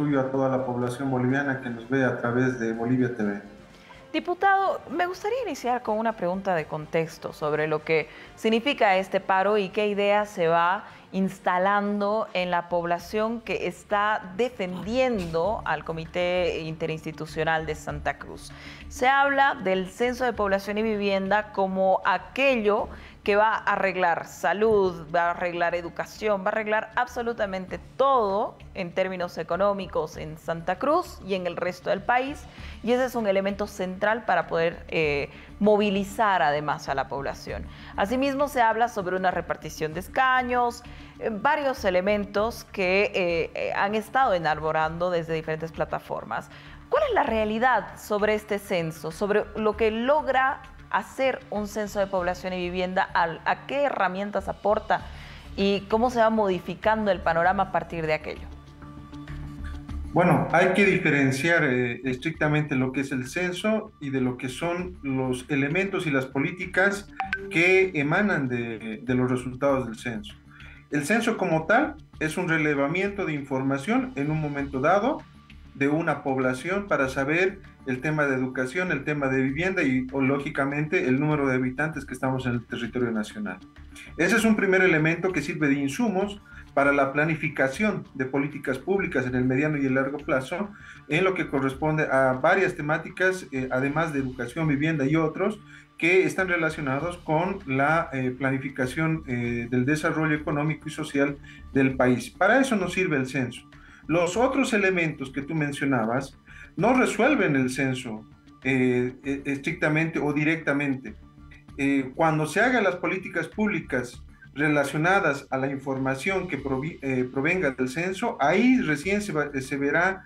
a toda la población boliviana que nos ve a través de Bolivia TV. Diputado, me gustaría iniciar con una pregunta de contexto sobre lo que significa este paro y qué idea se va instalando en la población que está defendiendo al Comité Interinstitucional de Santa Cruz. Se habla del Censo de Población y Vivienda como aquello que va a arreglar salud, va a arreglar educación, va a arreglar absolutamente todo en términos económicos en Santa Cruz y en el resto del país. Y ese es un elemento central para poder eh, movilizar además a la población. Asimismo, se habla sobre una repartición de escaños, eh, varios elementos que eh, han estado enarborando desde diferentes plataformas. ¿Cuál es la realidad sobre este censo, sobre lo que logra hacer un censo de población y vivienda, a, qué herramientas aporta y cómo se va modificando el panorama a partir de aquello. Bueno, hay que diferenciar eh, estrictamente lo que es el censo y de lo que son los elementos y las políticas que emanan de, de los resultados del censo. El censo como tal es un relevamiento de información en un momento dado de una población para saber el tema de educación, el tema de vivienda y, lógicamente, el número de habitantes que estamos en el territorio nacional. Ese es un primer elemento que sirve de insumos para la planificación de políticas públicas en el mediano y el largo plazo, en lo que corresponde a varias temáticas, eh, además de educación, vivienda y otros, que están relacionados con la eh, planificación eh, del desarrollo económico y social del país. Para eso nos sirve el censo. Los otros elementos que tú mencionabas no resuelven el censo eh, eh, estrictamente o directamente. Eh, cuando se hagan las políticas públicas relacionadas a la información que provenga del censo, ahí recién se, se verá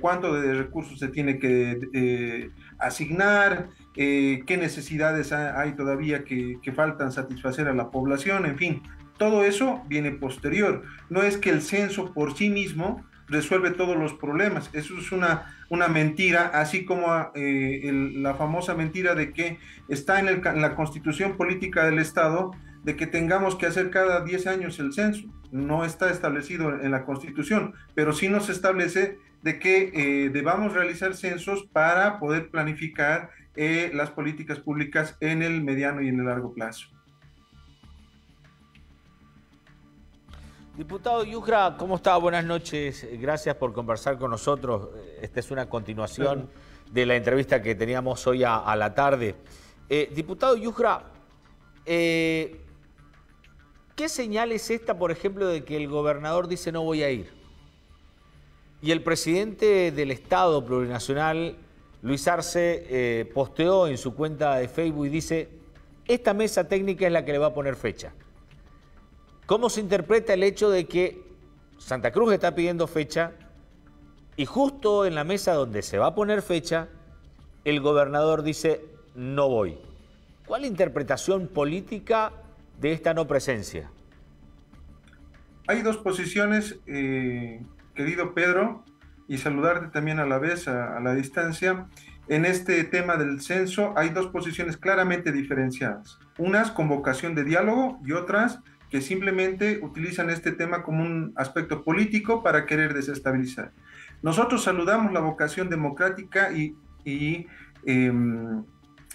cuánto de recursos se tiene que asignar, qué necesidades hay todavía que faltan satisfacer a la población, en fin, todo eso viene posterior. No es que el censo por sí mismo resuelve todos los problemas. Eso es una, una mentira, así como eh, la famosa mentira de que está en, la constitución política del Estado de que tengamos que hacer cada 10 años el censo. No está establecido en la constitución, pero sí nos establece de que eh, debamos realizar censos para poder planificar eh, las políticas públicas en el mediano y en el largo plazo. Diputado Yujra, ¿cómo está? Buenas noches. Gracias por conversar con nosotros. Esta es una continuación de la entrevista que teníamos hoy a, la tarde. Eh, diputado Yujra, eh, ¿qué señal es esta, por ejemplo, de que el gobernador dice no voy a ir? Y el presidente del Estado plurinacional, Luis Arce, eh, posteó en su cuenta de Facebook y dice, esta mesa técnica es la que le va a poner fecha. ¿Cómo se interpreta el hecho de que Santa Cruz está pidiendo fecha y justo en la mesa donde se va a poner fecha, el gobernador dice no voy? ¿Cuál interpretación política de esta no presencia? Hay dos posiciones, eh, querido Pedro, y saludarte también a la vez, a la distancia. En este tema del censo hay dos posiciones claramente diferenciadas. Unas con vocación de diálogo y otras que simplemente utilizan este tema como un aspecto político para querer desestabilizar. Nosotros saludamos la vocación democrática y, em,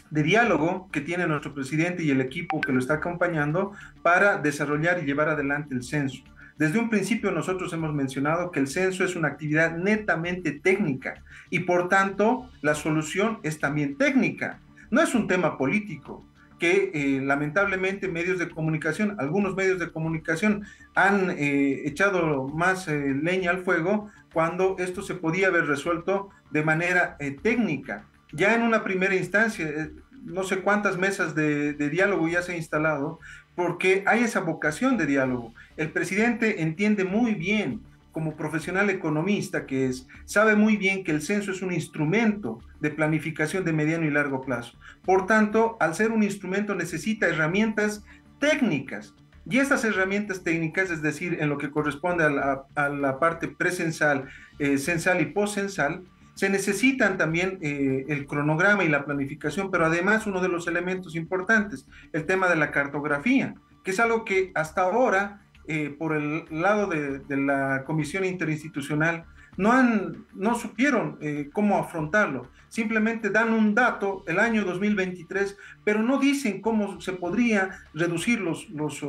de diálogo que tiene nuestro presidente y el equipo que lo está acompañando para desarrollar y llevar adelante el censo. Desde un principio nosotros hemos mencionado que el censo es una actividad netamente técnica y por tanto la solución es también técnica. No es un tema político que eh, lamentablemente medios de comunicación, algunos medios de comunicación han eh, echado más eh, leña al fuego cuando esto se podía haber resuelto de manera técnica. Ya en una primera instancia, no sé cuántas mesas de, de diálogo ya se ha instalado, porque hay esa vocación de diálogo. El presidente entiende muy bien como profesional economista que es, sabe muy bien que el censo es un instrumento de planificación de mediano y largo plazo. Por tanto, al ser un instrumento necesita herramientas técnicas. Y estas herramientas técnicas, es decir, en lo que corresponde a la, parte presensal, eh, y poscensal, se necesitan también eh, el cronograma y la planificación, pero además uno de los elementos importantes, el tema de la cartografía, que es algo que hasta ahora eh, por el lado de, la Comisión Interinstitucional no, han, no supieron eh, cómo afrontarlo. Simplemente dan un dato, el año 2023, pero no dicen cómo se podría reducir los, los,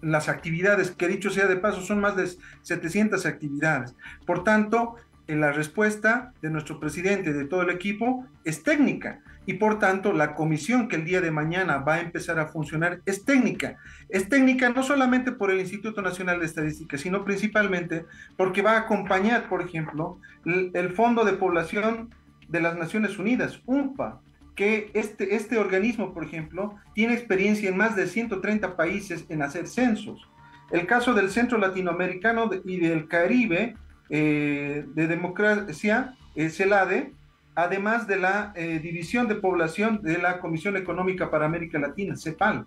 las actividades, que dicho sea de paso, son más de 700 actividades. Por tanto, la respuesta de nuestro presidente, de todo el equipo, es técnica y por tanto la comisión que el día de mañana va a empezar a funcionar es técnica. Es técnica no solamente por el Instituto Nacional de Estadística, sino principalmente porque va a acompañar, por ejemplo, el, Fondo de Población de las Naciones Unidas, UNPA, que este, este organismo, por ejemplo, tiene experiencia en más de 130 países en hacer censos. El caso del Centro Latinoamericano y del Caribe eh, de Democracia, eh, CELADE, además de la eh, División de Población de la Comisión Económica para América Latina, CEPAL.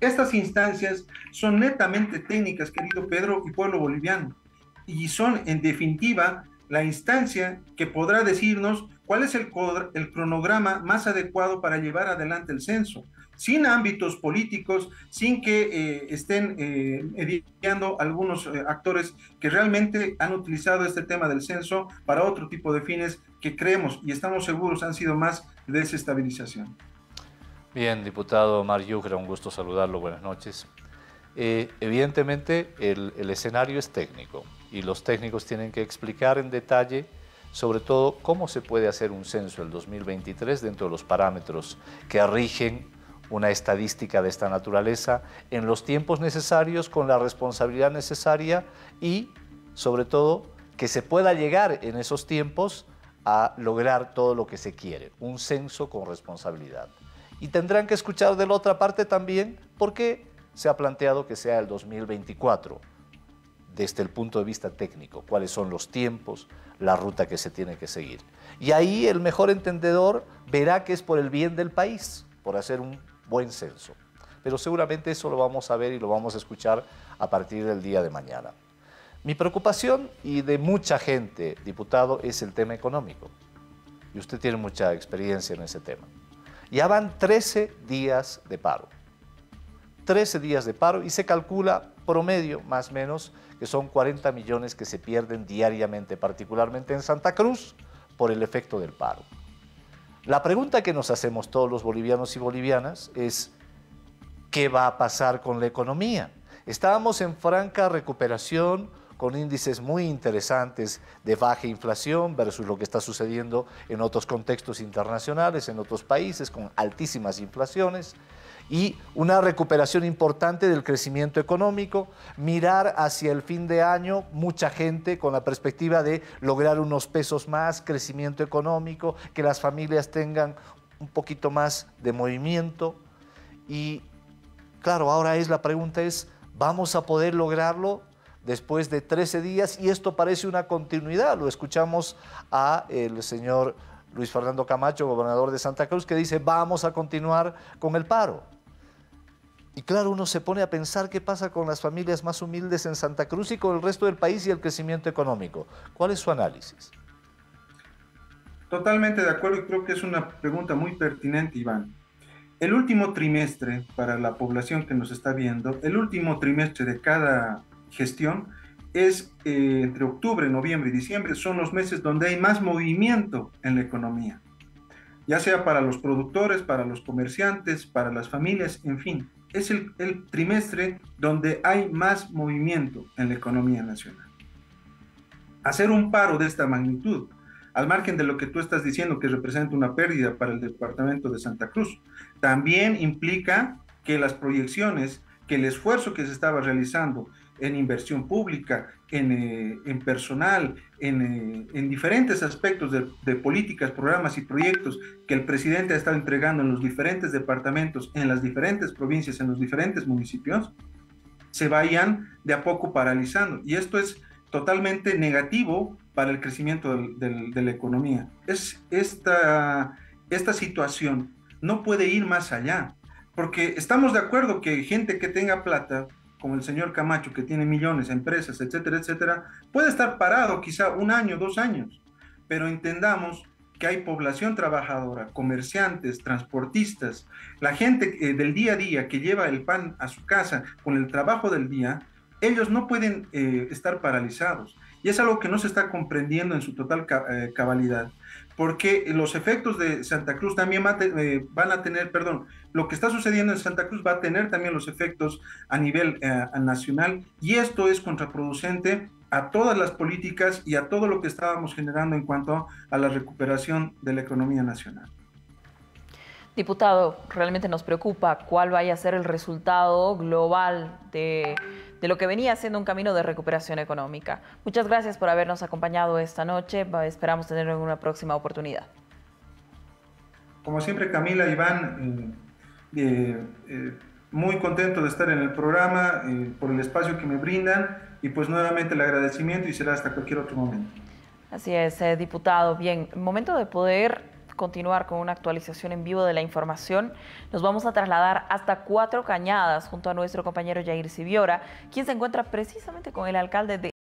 Estas instancias son netamente técnicas, querido Pedro y pueblo boliviano, y son en definitiva la instancia que podrá decirnos cuál es el, el cronograma más adecuado para llevar adelante el censo, sin ámbitos políticos, sin que eh, estén eh, algunos eh, actores que realmente han utilizado este tema del censo para otro tipo de fines que creemos y estamos seguros han sido más de desestabilización. Bien, diputado Mar Yugra, un gusto saludarlo, buenas noches. Eh, evidentemente el, el escenario es técnico y los técnicos tienen que explicar en detalle sobre todo cómo se puede hacer un censo el 2023 dentro de los parámetros que rigen una estadística de esta naturaleza en los tiempos necesarios, con la responsabilidad necesaria y, sobre todo, que se pueda llegar en esos tiempos a lograr todo lo que se quiere, un censo con responsabilidad. Y tendrán que escuchar de la otra parte también por qué se ha planteado que sea el 2024, desde el punto de vista técnico, cuáles son los tiempos, la ruta que se tiene que seguir. Y ahí el mejor entendedor verá que es por el bien del país, por hacer un buen censo. Pero seguramente eso lo vamos a ver y lo vamos a escuchar a partir del día de mañana. Mi preocupación y de mucha gente, diputado, es el tema económico. Y usted tiene mucha experiencia en ese tema. Ya van 13 días de paro. 13 días de paro y se calcula promedio, más o menos, que son 40 millones que se pierden diariamente, particularmente en Santa Cruz, por el efecto del paro. La pregunta que nos hacemos todos los bolivianos y bolivianas es, ¿qué va a pasar con la economía? Estábamos en franca recuperación con índices muy interesantes de baja inflación versus lo que está sucediendo en otros contextos internacionales, en otros países con altísimas inflaciones y una recuperación importante del crecimiento económico, mirar hacia el fin de año, mucha gente con la perspectiva de lograr unos pesos más, crecimiento económico, que las familias tengan un poquito más de movimiento. Y claro, ahora es la pregunta es, ¿vamos a poder lograrlo después de 13 días? Y esto parece una continuidad, lo escuchamos a el señor Luis Fernando Camacho, gobernador de Santa Cruz, que dice, vamos a continuar con el paro. Y claro, uno se pone a pensar qué pasa con las familias más humildes en Santa Cruz y con el resto del país y el crecimiento económico. ¿Cuál es su análisis? Totalmente de acuerdo y creo que es una pregunta muy pertinente, Iván. El último trimestre para la población que nos está viendo, el último trimestre de cada gestión es eh, entre octubre, noviembre y diciembre, son los meses donde hay más movimiento en la economía, ya sea para los productores, para los comerciantes, para las familias, en fin. Es el, trimestre donde hay más movimiento en la economía nacional. Hacer un paro de esta magnitud, al margen de lo que tú estás diciendo que representa una pérdida para el departamento de Santa Cruz, también implica que las proyecciones, que el esfuerzo que se estaba realizando en inversión pública, en, eh, personal, eh, en, diferentes aspectos de, de, políticas, programas y proyectos que el presidente ha estado entregando en los diferentes departamentos, en las diferentes provincias, en los diferentes municipios, se vayan de a poco paralizando. Y esto es totalmente negativo para el crecimiento de la economía. Es esta, esta situación no puede ir más allá, porque estamos de acuerdo que gente que tenga plata como el señor Camacho, que tiene millones, empresas, etcétera, etcétera, puede estar parado quizá un año, dos años, pero entendamos que hay población trabajadora, comerciantes, transportistas, la gente eh, del día a día que lleva el pan a su casa con el trabajo del día, ellos no pueden eh, estar paralizados. Y es algo que no se está comprendiendo en su total eh, cabalidad, porque los efectos de Santa Cruz también eh, van a tener, perdón, lo que está sucediendo en Santa Cruz va a tener también los efectos a nivel nacional y esto es contraproducente a todas las políticas y a todo lo que estábamos generando en cuanto a la recuperación de la economía nacional. Diputado, realmente nos preocupa cuál vaya a ser el resultado global de, lo que venía siendo un camino de recuperación económica. Muchas gracias por habernos acompañado esta noche. Esperamos tenerlo en una próxima oportunidad. Como siempre, Camila, Iván, eh, eh, eh, muy contento de estar en el programa, por el espacio que me brindan y pues nuevamente el agradecimiento y será hasta cualquier otro momento. Así es, diputado. Bien, momento de poder continuar con una actualización en vivo de la información, nos vamos a trasladar hasta Cuatro Cañadas junto a nuestro compañero Jair Siviora, quien se encuentra precisamente con el alcalde de